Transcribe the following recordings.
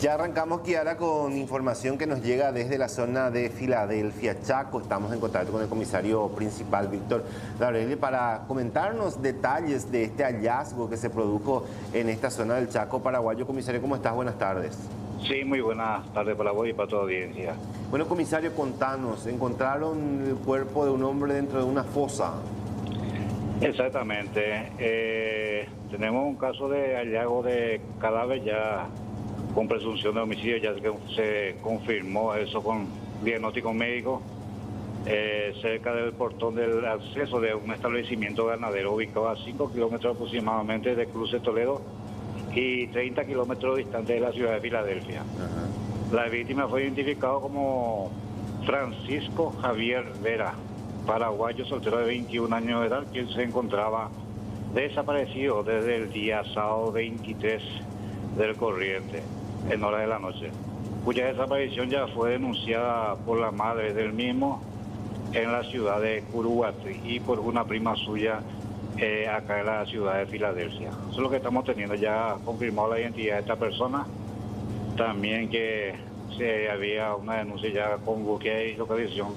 Ya arrancamos, Kiara, con información que nos llega desde la zona de Filadelfia, Chaco. Estamos en contacto con el comisario principal, Víctor Laureli, para comentarnos detalles de este hallazgo que se produjo en esta zona del Chaco paraguayo. Comisario, ¿cómo estás? Buenas tardes. Sí, muy buenas tardes para vos y para toda audiencia. Bueno, comisario, contanos, encontraron el cuerpo de un hombre dentro de una fosa. Exactamente. Eh, tenemos un caso de hallazgo de cadáver ya con presunción de homicidio, ya que se confirmó eso con diagnóstico médico eh, cerca del portón del acceso de un establecimiento ganadero ubicado a 5 kilómetros aproximadamente de Cruce Toledo y 30 kilómetros distante de la ciudad de Filadelfia. La víctima fue identificado como Francisco Javier Vera, paraguayo soltero de 21 años de edad, quien se encontraba desaparecido desde el día sábado 23 del corriente en hora de la noche, cuya desaparición ya fue denunciada por la madre del mismo en la ciudad de Curuguatri y por una prima suya eh, acá en la ciudad de Filadelfia. Eso es lo que estamos teniendo, ya confirmado la identidad de esta persona, también que se había una denuncia ya con búsqueda y localización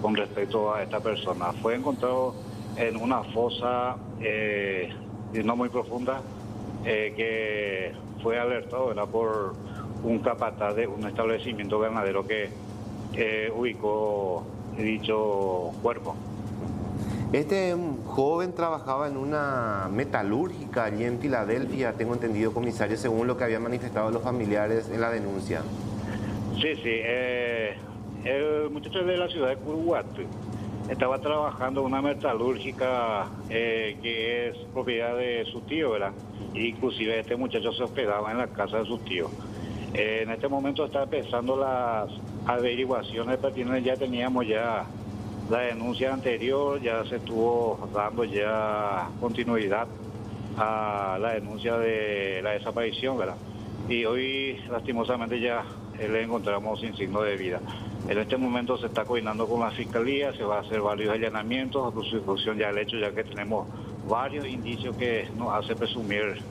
con respecto a esta persona. Fue encontrado en una fosa eh, no muy profunda eh, que fue alertado por un capataz de un establecimiento ganadero que ubicó dicho cuerpo. Este joven trabajaba en una metalúrgica allí en Filadelfia, tengo entendido, comisario, según lo que habían manifestado los familiares en la denuncia. Sí, sí. Eh, el muchacho de la ciudad de Curuguato estaba trabajando una metalúrgica eh, que es propiedad de su tío, ¿verdad? Inclusive este muchacho se hospedaba en la casa de su tío. Eh, en este momento está empezando las averiguaciones pertinentes, ya teníamos ya la denuncia anterior, ya se estuvo dando ya continuidad a la denuncia de la desaparición, ¿verdad? Y hoy lastimosamente ya le encontramos sin signo de vida. En este momento se está coordinando con la fiscalía, se va a hacer varios allanamientos, a constitución ya el hecho, ya que tenemos varios indicios que nos hace presumir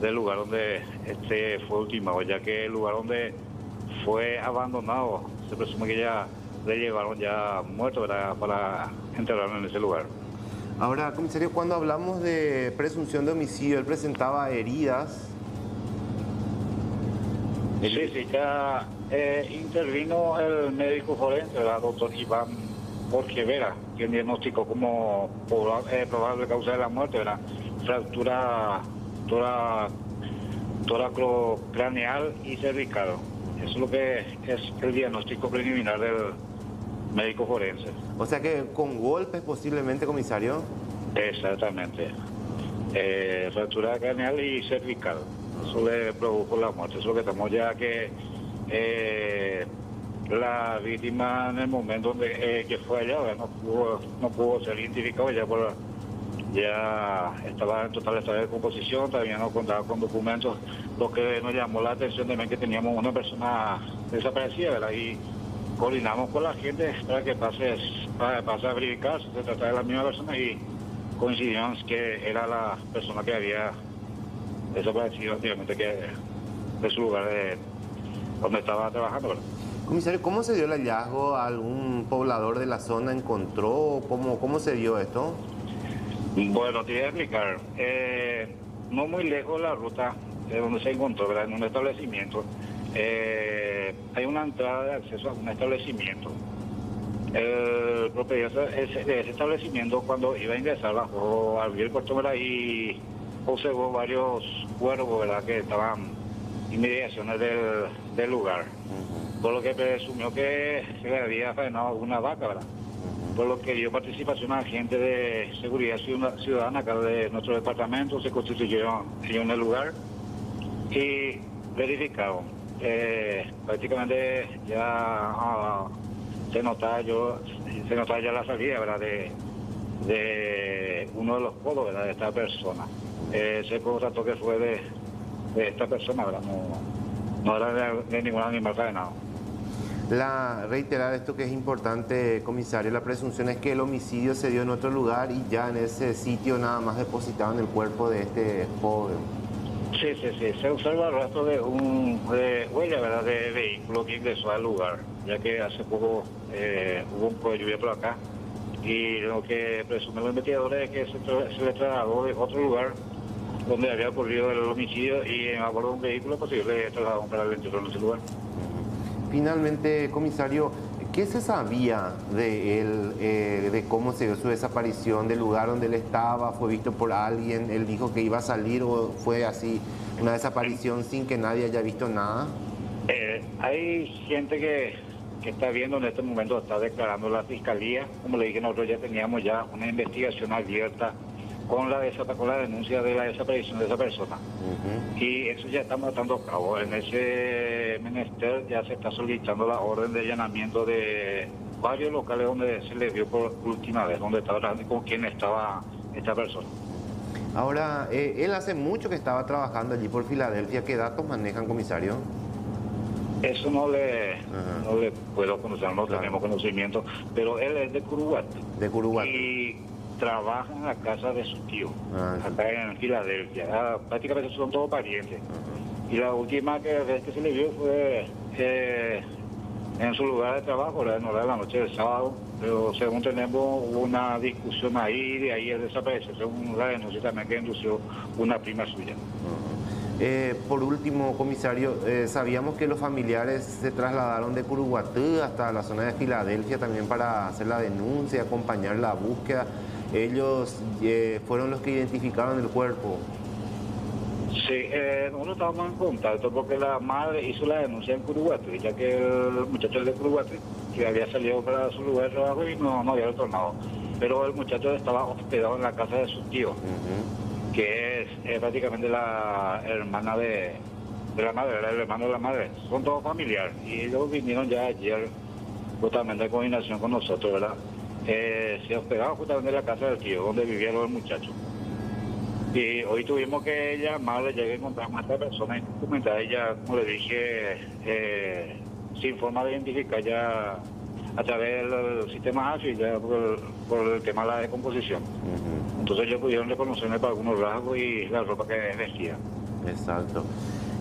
del lugar donde este fue ultimado, ya que el lugar donde fue abandonado, se presume que ya le llevaron ya muerto para enterrarlo en ese lugar. Ahora, comisario, cuando hablamos de presunción de homicidio, él presentaba heridas. Sí, sí, ya eh, intervino el médico forense, el doctor Iván Jorge Vera, quien diagnosticó como eh, probable causa de la muerte, ¿verdad? fractura craneal y cervical. Eso es lo que es el diagnóstico preliminar del médico forense. O sea que con golpes posiblemente, comisario. Exactamente. Eh, fractura craneal y cervical. Eso le produjo la muerte. Eso es lo que estamos ya que eh, la víctima en el momento donde, eh, que fue allá no pudo, no pudo ser identificado ya por ya estaba en total estado de composición, todavía no contaba con documentos, lo que nos llamó la atención también que teníamos una persona desaparecida, ¿verdad? Y coordinamos con la gente para que pase, para, pase a verificar si se trata de la misma persona y coincidimos que era la persona que había desaparecido antiguamente que de su lugar de donde estaba trabajando. ¿verdad? Comisario, ¿cómo se dio el hallazgo? ¿Algún poblador de la zona encontró? ¿Cómo, cómo se dio esto? Bueno, te voy a explicar. Eh, no muy lejos de la ruta de donde se encontró, ¿verdad? en un establecimiento, eh, hay una entrada de acceso a un establecimiento. El propietario de ese establecimiento, cuando iba a ingresar, bajó, abrió el portón y observó varios cuervos ¿verdad? que estaban inmediaciones del, del lugar. Por lo que presumió que se le había frenado alguna vaca, ¿verdad? por lo que dio participación a agentes de seguridad ciudadana acá de nuestro departamento, se constituyeron en el lugar y verificaron. Eh, prácticamente ya ah, se notaba yo, se notaba ya la salida ¿verdad? De, de uno de los codos ¿verdad? de esta persona. Eh, se constató que fue de, de esta persona, ¿verdad? No, no era de, de ningún animal cadenado. La reiterar esto que es importante, comisario, la presunción es que el homicidio se dio en otro lugar y ya en ese sitio nada más depositaban el cuerpo de este joven. Sí, sí, sí. Se observa el rastro de un de huella ¿verdad? de vehículo que ingresó al lugar, ya que hace poco eh, hubo un poco de lluvia por acá. Y lo que presumen los investigadores es que se, se le trasladó de otro lugar donde había ocurrido el homicidio y a bordo de un vehículo posible trasladaron para el interior de ese lugar. Finalmente, comisario, ¿qué se sabía de él, eh, de cómo se dio su desaparición, del lugar donde él estaba? ¿Fue visto por alguien? ¿Él dijo que iba a salir o fue así una desaparición sin que nadie haya visto nada? Eh, hay gente que, que está viendo en este momento, está declarando la fiscalía. Como le dije, nosotros ya teníamos ya una investigación abierta con la, con la denuncia de la desaparición de esa persona. Y eso ya estamos dando a cabo. En ese menester ya se está solicitando la orden de allanamiento de varios locales donde se le vio por última vez, donde estaba con quién estaba esta persona. Ahora, eh, él hace mucho que estaba trabajando allí por Filadelfia. ¿Qué datos manejan, comisario? Eso no le, no le puedo conocer, no tenemos conocimiento, pero él es de Curuguat. De Curuguat. Y trabaja en la casa de su tío, ah, acá en Filadelfia. Ah, prácticamente son todos parientes. Y la última que, vez que se le vio fue eh, en su lugar de trabajo, en hora de la noche del sábado. Pero según tenemos, hubo una discusión ahí de ahí él desaparece, según la denuncia también que indució una prima suya. Eh, por último, comisario, eh, sabíamos que los familiares se trasladaron de Curuguatú hasta la zona de Filadelfia también para hacer la denuncia, acompañar la búsqueda ellos eh, fueron los que identificaron el cuerpo. Sí, eh, nosotros estábamos en contacto porque la madre hizo la denuncia en Curuguate, ya que el muchacho de Curuguate, que había salido para su lugar de trabajo y no, no había retornado. Pero el muchacho estaba hospedado en la casa de su tío, que es, prácticamente la hermana de, la madre, el hermano de la madre. Son todos familiares y ellos vinieron ya ayer justamente en coordinación con nosotros, ¿verdad? Eh, se hospedaba justamente en la casa del tío, donde vivía los muchachos. Y hoy tuvimos que llamarle, llegué a encontrar a esta persona indocumentada. Ella, como le dije, eh, sin forma de identificar ya a través del sistema AFI, ya por, el tema de la decomposición. Entonces ellos pudieron reconocerme para algunos rasgos y la ropa que vestía. Exacto.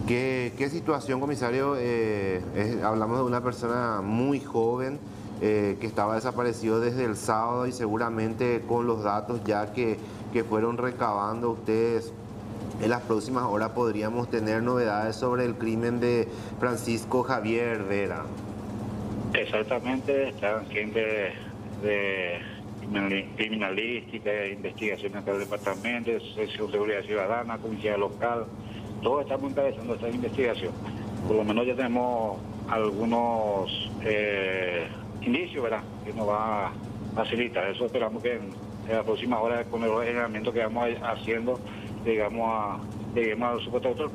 ¿Qué, qué situación, comisario? Eh, hablamos de una persona muy joven eh, que estaba desaparecido desde el sábado y seguramente con los datos ya que, que fueron recabando ustedes en las próximas horas podríamos tener novedades sobre el crimen de Francisco Javier Vera. Exactamente, están gente de, criminalística, de investigación del departamento, sección seguridad ciudadana, comunidad local, todos estamos encabezando esta investigación. Por lo menos ya tenemos algunos eh, inicio, ¿verdad? Que nos va a facilitar. Eso esperamos que en, la próxima hora, con el entrenamiento que vamos haciendo, llegamos a, lleguemos al supuesto autor.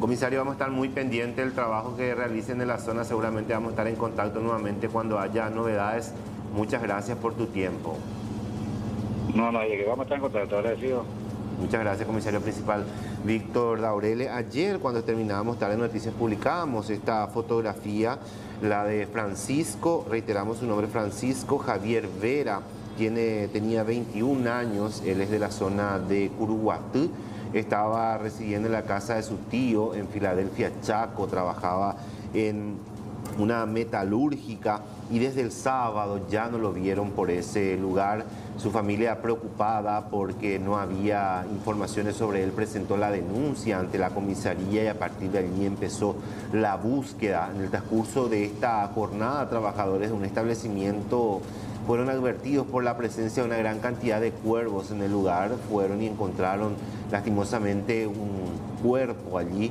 Comisario, vamos a estar muy pendientes del trabajo que realicen en la zona. Seguramente vamos a estar en contacto nuevamente cuando haya novedades. Muchas gracias por tu tiempo. No, no, vamos a estar en contacto, agradecido. Muchas gracias, comisario principal Víctor Daurele. Ayer, cuando terminábamos Tarde Noticias, publicábamos esta fotografía, la de Francisco, reiteramos su nombre, Francisco Javier Vera, tiene, tenía 21 años, él es de la zona de Curuguatú, estaba residiendo en la casa de su tío en Filadelfia, Chaco, trabajaba en una metalúrgica y desde el sábado ya no lo vieron por ese lugar. Su familia preocupada porque no había informaciones sobre él presentó la denuncia ante la comisaría y a partir de allí empezó la búsqueda. En el transcurso de esta jornada, trabajadores de un establecimiento fueron advertidos por la presencia de una gran cantidad de cuervos en el lugar. Fueron y encontraron lastimosamente un cuerpo allí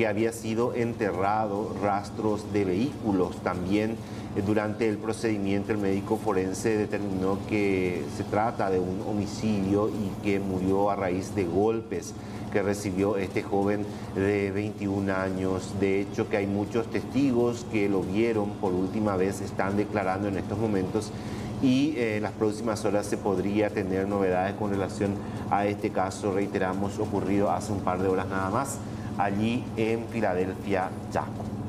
que había sido enterrado, rastros de vehículos. También eh, durante el procedimiento el médico forense determinó que se trata de un homicidio y que murió a raíz de golpes que recibió este joven de 21 años. De hecho, que hay muchos testigos que lo vieron por última vez, están declarando en estos momentos y eh, en las próximas horas se podría tener novedades con relación a este caso, reiteramos, ocurrido hace un par de horas nada más, allí en Filadelfia, Chaco.